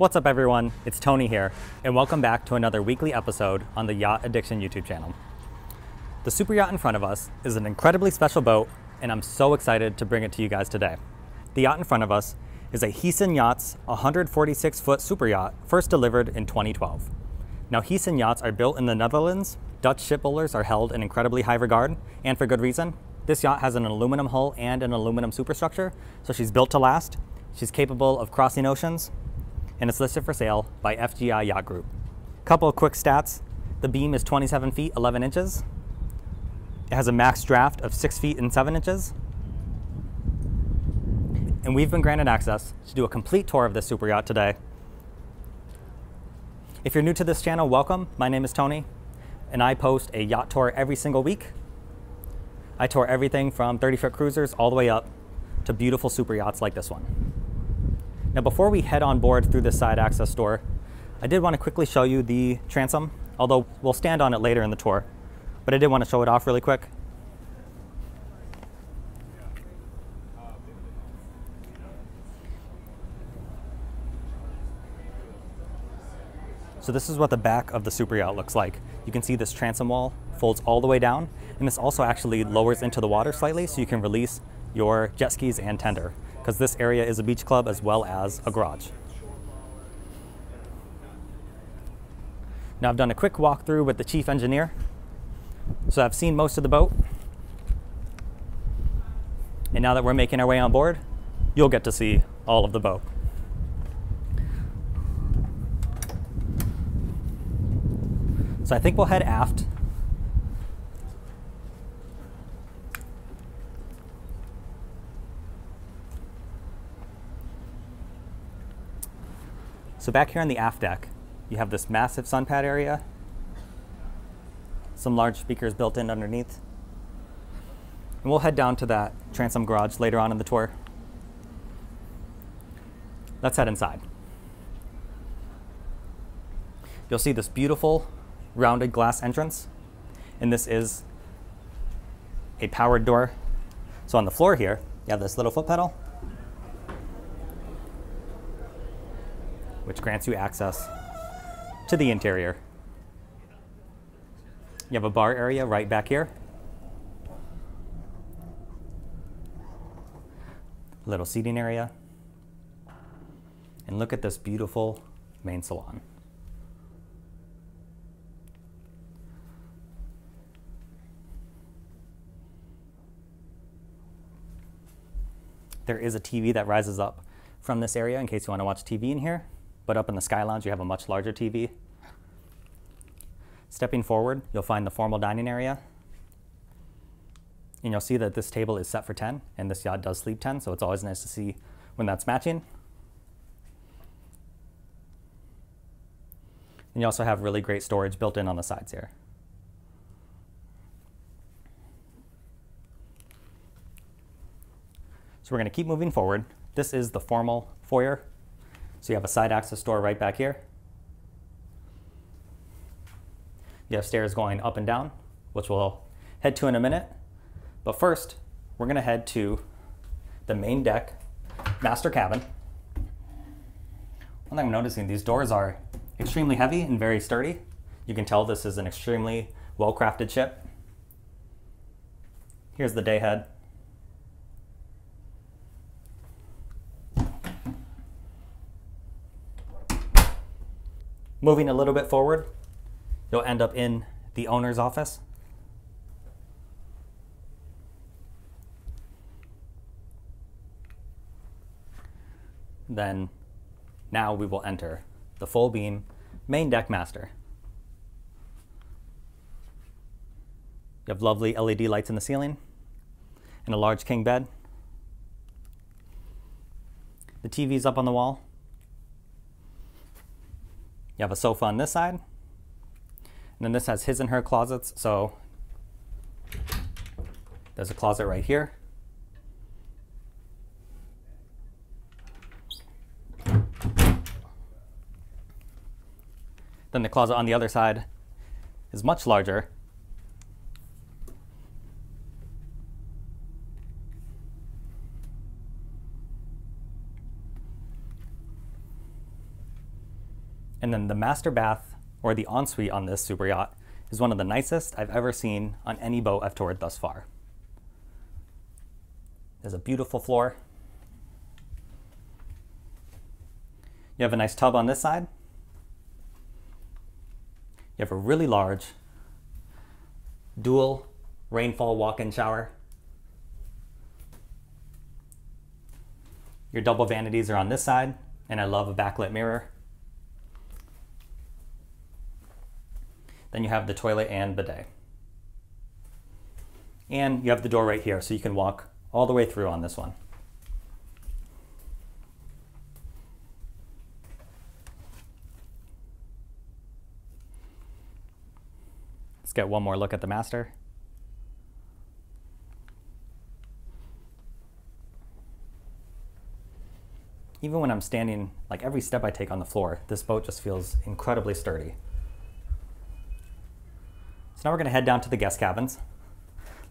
What's up everyone, it's Tony here, and welcome back to another weekly episode on the Yacht Addiction YouTube channel. The super yacht in front of us is an incredibly special boat, and I'm so excited to bring it to you guys today. The yacht in front of us is a Heesen Yachts 146 foot super yacht, first delivered in 2012. Now Heesen yachts are built in the Netherlands, Dutch shipbuilders are held in incredibly high regard, and for good reason. This yacht has an aluminum hull and an aluminum superstructure, so she's built to last. She's capable of crossing oceans, and it's listed for sale by FGI Yacht Group. Couple of quick stats. The beam is 27 feet 11 inches. It has a max draft of 6 feet and 7 inches. And we've been granted access to do a complete tour of this super yacht today. If you're new to this channel, welcome. My name is Tony, and I post a yacht tour every single week. I tour everything from 30 foot cruisers all the way up to beautiful super yachts like this one. Now before we head on board through the side access door, I did want to quickly show you the transom, although we'll stand on it later in the tour. But I did want to show it off really quick. So this is what the back of the super yacht looks like. You can see this transom wall folds all the way down, and this also actually lowers into the water slightly so you can release your jet skis and tender, because this area is a beach club as well as a garage. Now I've done a quick walkthrough with the chief engineer, so I've seen most of the boat. And now that we're making our way on board, you'll get to see all of the boat. So I think we'll head aft. So back here on the aft deck, you have this massive sun pad area, some large speakers built in underneath. And we'll head down to that transom garage later on in the tour. Let's head inside. You'll see this beautiful rounded glass entrance. And this is a powered door. So on the floor here, you have this little foot pedal, which grants you access to the interior. You have a bar area right back here. Little seating area. And look at this beautiful main salon. There is a TV that rises up from this area in case you want to watch TV in here, but up in the Sky Lounge you have a much larger TV. Stepping forward, you'll find the formal dining area. And you'll see that this table is set for 10, and this yacht does sleep 10, so it's always nice to see when that's matching. And you also have really great storage built in on the sides here. So we're going to keep moving forward. This is the formal foyer. So you have a side access door right back here. You have stairs going up and down, which we'll head to in a minute. But first, we're going to head to the main deck master cabin. One thing I'm noticing, these doors are extremely heavy and very sturdy. You can tell this is an extremely well-crafted ship. Here's the day head. Moving a little bit forward, you'll end up in the owner's office. Then now we will enter the full beam main deck master. You have lovely LED lights in the ceiling and a large king bed. The TV's up on the wall. You have a sofa on this side. And then this has his and her closets. So there's a closet right here. Then the closet on the other side is much larger. And then the master bath or the ensuite on this super yacht is one of the nicest I've ever seen on any boat I've toured thus far. There's a beautiful floor. You have a nice tub on this side. You have a really large dual rainfall walk-in shower. Your double vanities are on this side, and I love a backlit mirror. Then you have the toilet and bidet. And you have the door right here, so you can walk all the way through on this one. Let's get one more look at the master. Even when I'm standing, like every step I take on the floor, this boat just feels incredibly sturdy. So now we're gonna head down to the guest cabins.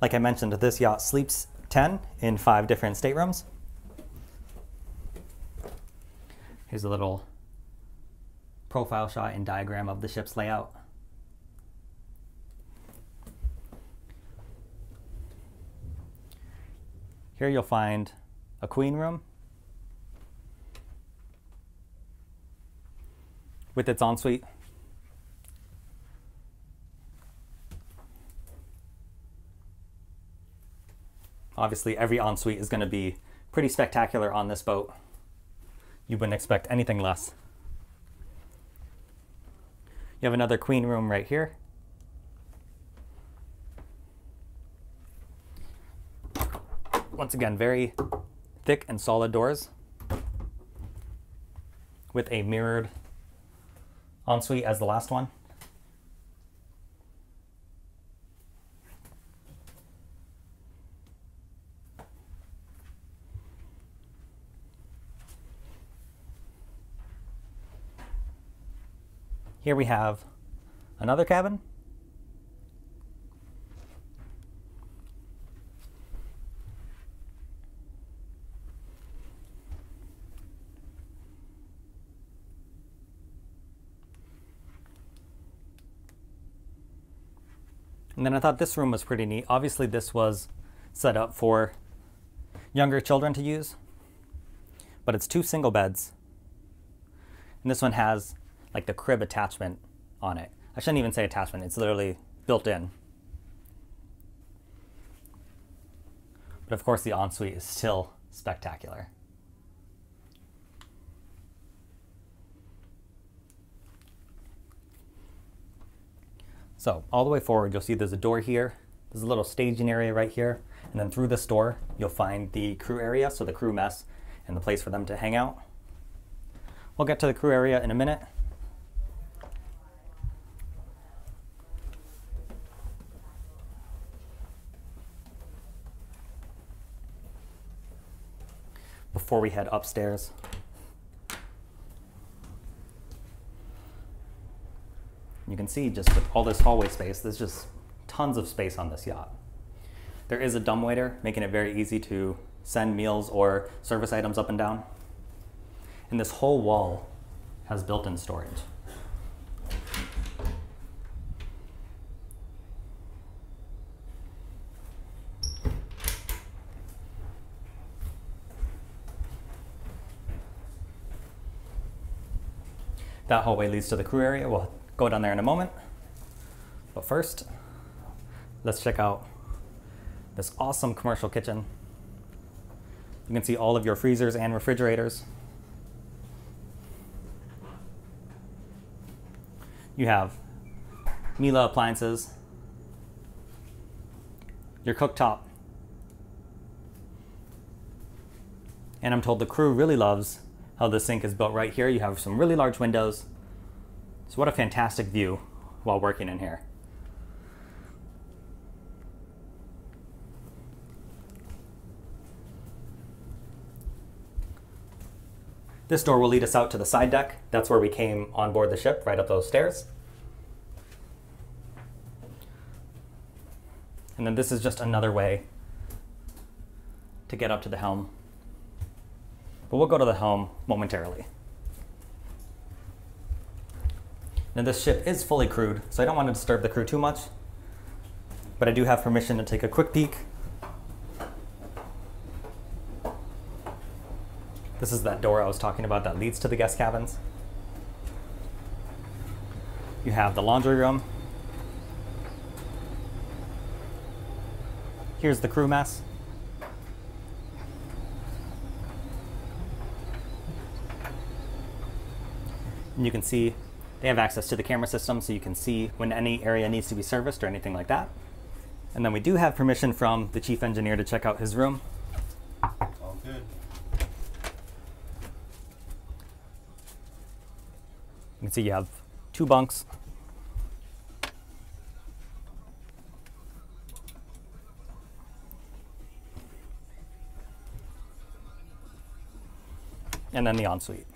Like I mentioned, this yacht sleeps 10 in five different staterooms. Here's a little profile shot and diagram of the ship's layout. Here you'll find a queen room with its ensuite. Obviously, every ensuite is going to be pretty spectacular on this boat. You wouldn't expect anything less. You have another queen room right here. Once again, very thick and solid doors with a mirrored ensuite as the last one. Here we have another cabin. And then I thought this room was pretty neat. Obviously this was set up for younger children to use, but it's two single beds. And this one has like the crib attachment on it. I shouldn't even say attachment, it's literally built in. But of course the ensuite is still spectacular. So all the way forward, you'll see there's a door here. There's a little staging area right here. And then through this door, you'll find the crew area, so the crew mess and the place for them to hang out. We'll get to the crew area in a minute. Before we head upstairs. You can see just all this hallway space, there's just tons of space on this yacht. There is a dumbwaiter, making it very easy to send meals or service items up and down. And this whole wall has built-in storage. That hallway leads to the crew area. We'll go down there in a moment. But first, let's check out this awesome commercial kitchen. You can see all of your freezers and refrigerators. You have Miele appliances, your cooktop, and I'm told the crew really loves how the sink is built right here. You have some really large windows so what a fantastic view while working in here. This door will lead us out to the side deck. That's where we came on board the ship, right up those stairs. And then this is just another way to get up to the helm. But we'll go to the helm momentarily. Now this ship is fully crewed, so I don't want to disturb the crew too much, but I do have permission to take a quick peek. This is that door I was talking about that leads to the guest cabins. You have the laundry room. Here's the crew mess. And you can see they have access to the camera system so you can see when any area needs to be serviced or anything like that. And then we do have permission from the chief engineer to check out his room. All good. You can see you have two bunks. And then the ensuite.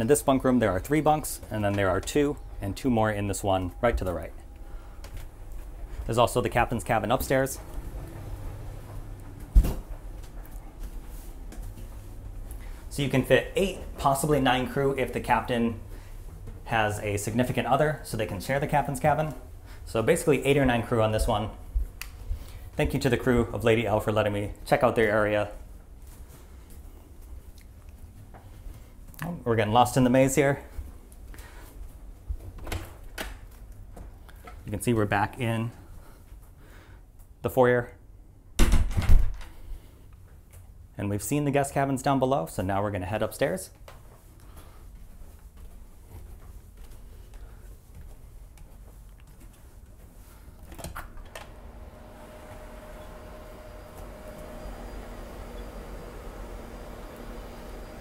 And in this bunk room, there are three bunks, and then there are two, and two more in this one right to the right. There's also the captain's cabin upstairs. So you can fit eight, possibly nine crew if the captain has a significant other, so they can share the captain's cabin. So basically eight or nine crew on this one. Thank you to the crew of Lady L for letting me check out their area We're getting lost in the maze here. You can see we're back in the foyer. And we've seen the guest cabins down below, so now we're going to head upstairs.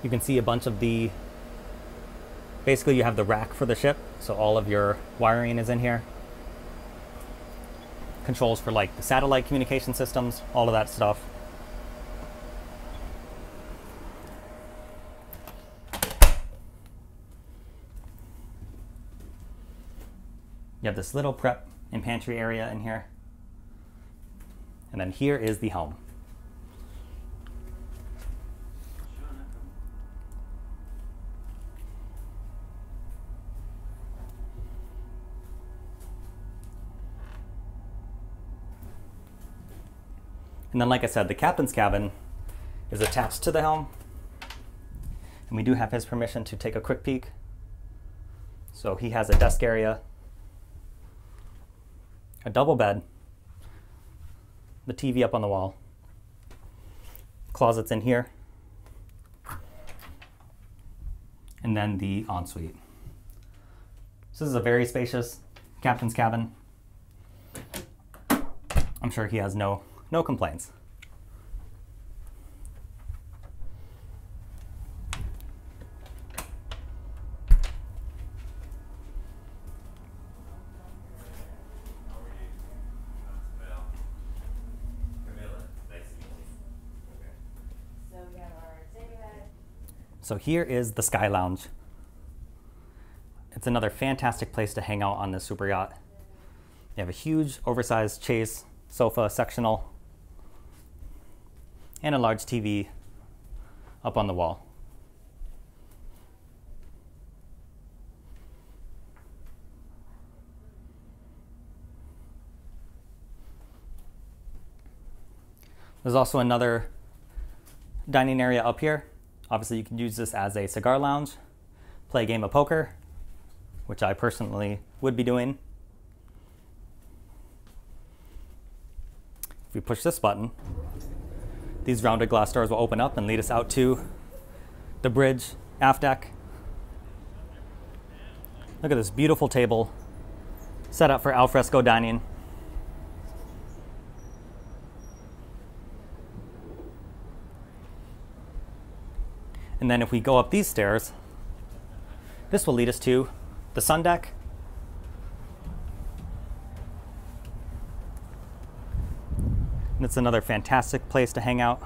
You can see a bunch of the, basically you have the rack for the ship, so all of your wiring is in here. Controls for like the satellite communication systems, all of that stuff. You have this little prep and pantry area in here. And then here is the helm. And then, like I said, the captain's cabin is attached to the helm. And we do have his permission to take a quick peek. So he has a desk area, a double bed, the TV up on the wall, closets in here, and then the ensuite. So this is a very spacious captain's cabin. I'm sure he has no no complaints. So here is the Sky Lounge. It's another fantastic place to hang out on this super yacht. You have a huge oversized chase sofa sectional and a large TV up on the wall. There's also another dining area up here. Obviously, you can use this as a cigar lounge, play a game of poker, which I personally would be doing. If we push this button, these rounded glass doors will open up and lead us out to the bridge aft deck. Look at this beautiful table set up for alfresco dining. And then if we go up these stairs, this will lead us to the sun deck it's another fantastic place to hang out.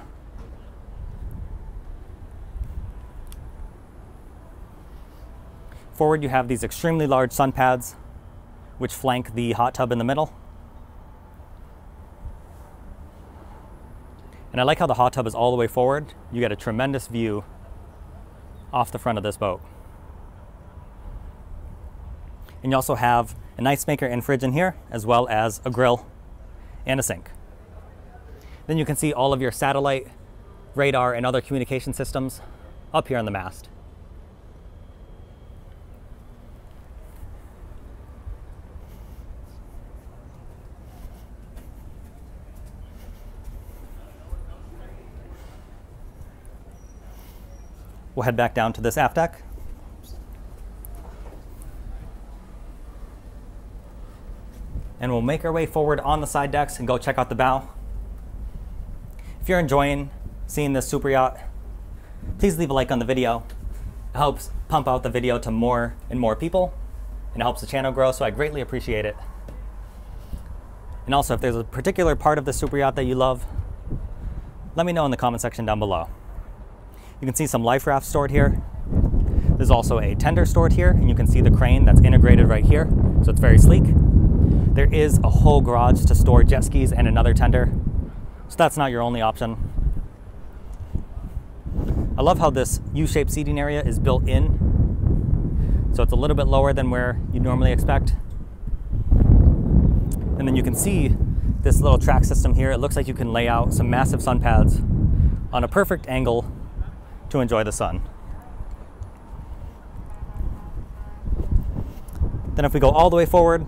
Forward, you have these extremely large sun pads, which flank the hot tub in the middle. And I like how the hot tub is all the way forward. You get a tremendous view off the front of this boat. And you also have a ice maker and fridge in here, as well as a grill and a sink. Then you can see all of your satellite, radar, and other communication systems up here on the mast. We'll head back down to this aft deck. And we'll make our way forward on the side decks and go check out the bow. If you're enjoying seeing this super yacht, please leave a like on the video. It helps pump out the video to more and more people and it helps the channel grow, so I greatly appreciate it. And also, if there's a particular part of the super yacht that you love, let me know in the comment section down below. You can see some life rafts stored here. There's also a tender stored here, and you can see the crane that's integrated right here, so it's very sleek. There is a whole garage to store jet skis and another tender, so that's not your only option. I love how this U-shaped seating area is built in, so it's a little bit lower than where you'd normally expect. And then you can see this little track system here. It looks like you can lay out some massive sun pads on a perfect angle to enjoy the sun. Then if we go all the way forward,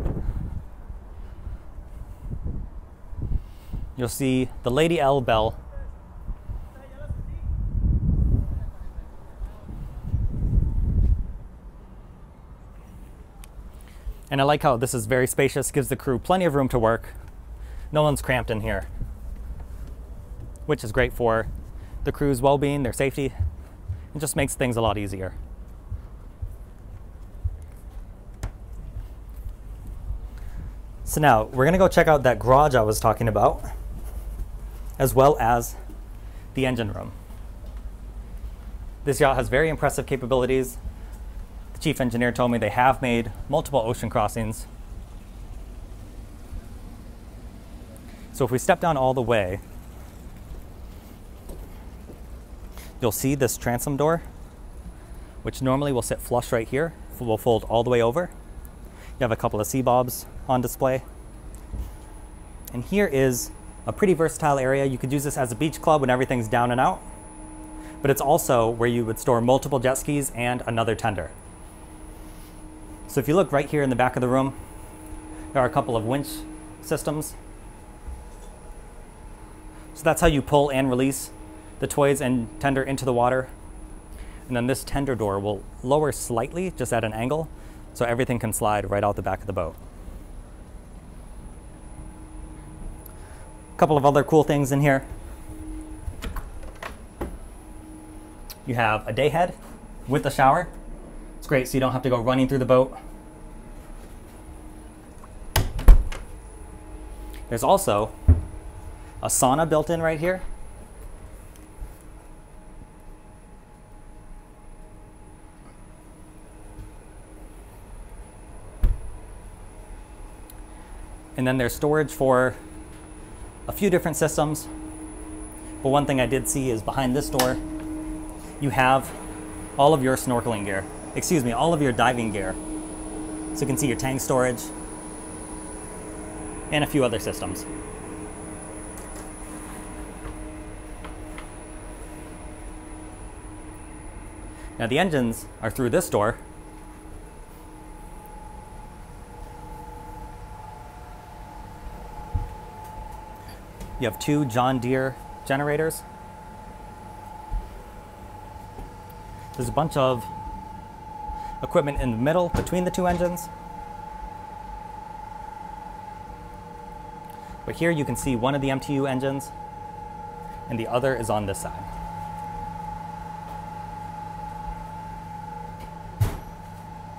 you'll see the Lady L bell. And I like how this is very spacious, gives the crew plenty of room to work. No one's cramped in here, which is great for the crew's well-being, their safety. It just makes things a lot easier. So now we're gonna go check out that garage I was talking about, as well as the engine room. This yacht has very impressive capabilities. The chief engineer told me they have made multiple ocean crossings. So if we step down all the way, you'll see this transom door, which normally will sit flush right here, will fold all the way over. You have a couple of sea bobs on display. And here is a pretty versatile area. You could use this as a beach club when everything's down and out, but it's also where you would store multiple jet skis and another tender. So if you look right here in the back of the room, there are a couple of winch systems. So that's how you pull and release the toys and tender into the water. And then this tender door will lower slightly, just at an angle, so everything can slide right out the back of the boat. Couple of other cool things in here. You have a day head with a shower. It's great so you don't have to go running through the boat. There's also a sauna built in right here And then there's storage for few different systems. But one thing I did see is behind this door, you have all of your snorkeling gear. Excuse me, all of your diving gear. So you can see your tank storage and a few other systems. Now the engines are through this door, You have two John Deere generators. There's a bunch of equipment in the middle between the two engines. But here you can see one of the MTU engines and the other is on this side.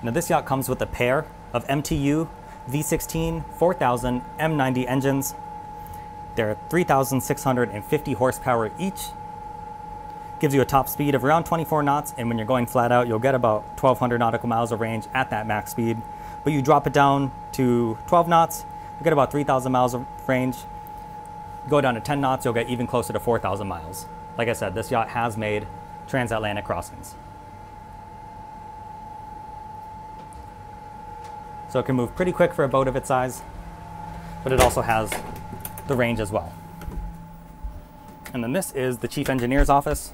Now this yacht comes with a pair of MTU V16 4000 M90 engines they're 3,650 horsepower each. Gives you a top speed of around 24 knots, and when you're going flat out, you'll get about 1,200 nautical miles of range at that max speed. But you drop it down to 12 knots, you get about 3,000 miles of range. Go down to 10 knots, you'll get even closer to 4,000 miles. Like I said, this yacht has made transatlantic crossings. So it can move pretty quick for a boat of its size, but it also has the range as well. And then this is the chief engineer's office.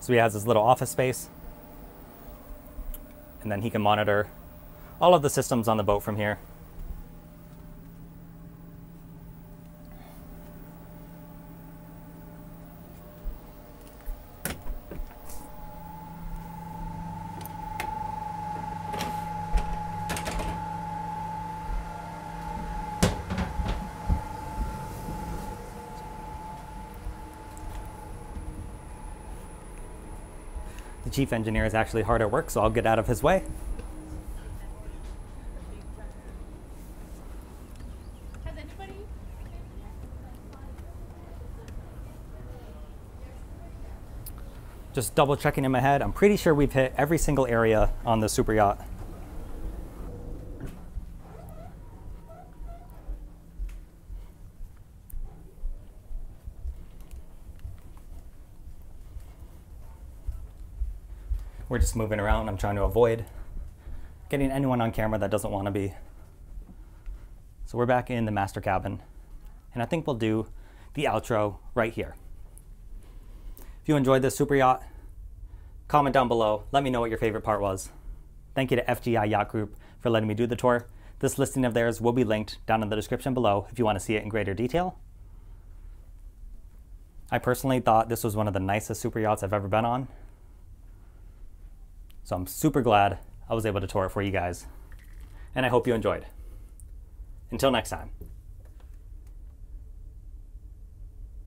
So he has his little office space. And then he can monitor all of the systems on the boat from here. Chief engineer is actually hard at work, so I'll get out of his way. Just double checking in my head. I'm pretty sure we've hit every single area on the super yacht. We're just moving around. I'm trying to avoid getting anyone on camera that doesn't want to be. So we're back in the master cabin, and I think we'll do the outro right here. If you enjoyed this super yacht, comment down below. Let me know what your favorite part was. Thank you to FGI Yacht Group for letting me do the tour. This listing of theirs will be linked down in the description below if you want to see it in greater detail. I personally thought this was one of the nicest super yachts I've ever been on. So I'm super glad I was able to tour it for you guys. And I hope you enjoyed. Until next time.